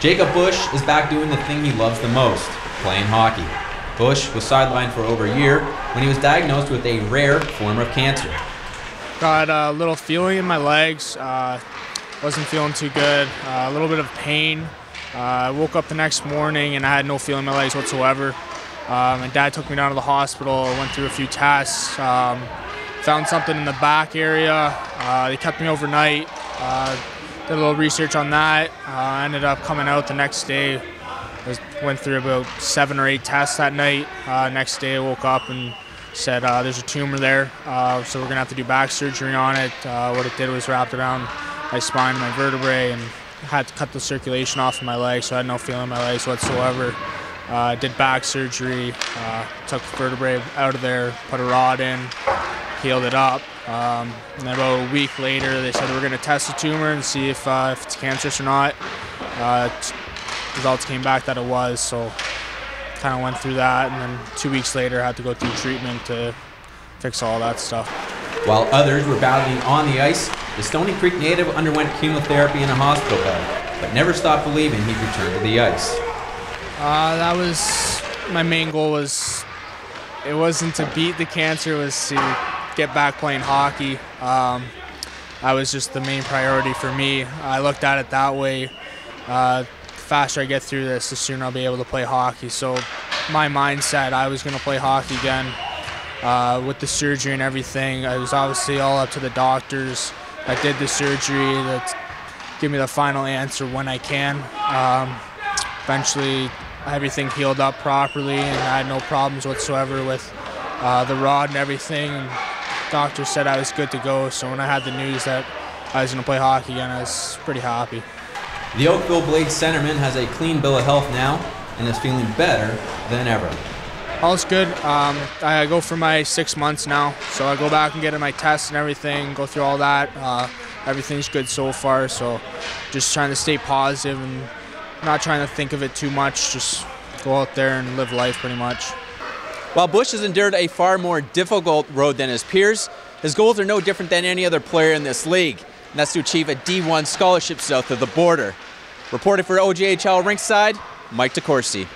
Jacob Buch is back doing the thing he loves the most playing hockey. Buch was sidelined for over a year when he was diagnosed with a rare form of cancer. Got a little feeling in my legs. Uh, wasn't feeling too good. Uh, a little bit of pain. Uh, I woke up the next morning and I had no feeling in my legs whatsoever. Uh, my dad took me down to the hospital. Went through a few tests. Um, found something in the back area. Uh, they kept me overnight. Uh, did a little research on that. I ended up coming out the next day. I went through about seven or eight tests that night. next day I woke up and said uh, there's a tumor there, uh, so we're gonna have to do back surgery on it. Uh, what it did was wrapped around my spine and my vertebrae, and had to cut the circulation off of my legs, so I had no feeling in my legs whatsoever. Uh, did back surgery, uh, took vertebrae out of there, put a rod in, healed it up. Um, and then about a week later, they said we're going to test the tumor and see if, uh, if it's cancerous or not. results came back that it was, so kind of went through that, and then two weeks later, I had to go through treatment to fix all that stuff. While others were battling on the ice, the Stoney Creek native underwent chemotherapy in a hospital bed, but never stopped believing he'd return to the ice. Uh, that was my main goal. Was it wasn't to beat the cancer, it was to get back playing hockey. Um, that was just the main priority for me. I looked at it that way. Uh, faster I get through this, the sooner I'll be able to play hockey. So my mindset, I was going to play hockey again. Uh, with the surgery and everything, it was obviously all up to the doctors that did the surgery that give me the final answer when I can. Um, eventually, everything healed up properly, and I had no problems whatsoever with uh, the rod and everything. Doctor said I was good to go. So when I had the news that I was going to play hockey again, I was pretty happy. The Oakville Blades centerman has a clean bill of health now and is feeling better than ever. All's good. Um, I go for my six months now, so I go back and get my tests and everything, go through all that. Uh, everything's good so far, so just trying to stay positive and not trying to think of it too much. Just go out there and live life pretty much. While Buch has endured a far more difficult road than his peers, his goals are no different than any other player in this league and that's to achieve a D1 scholarship south of the border. Reporting for OJHL Rinkside, Mike de Courcy.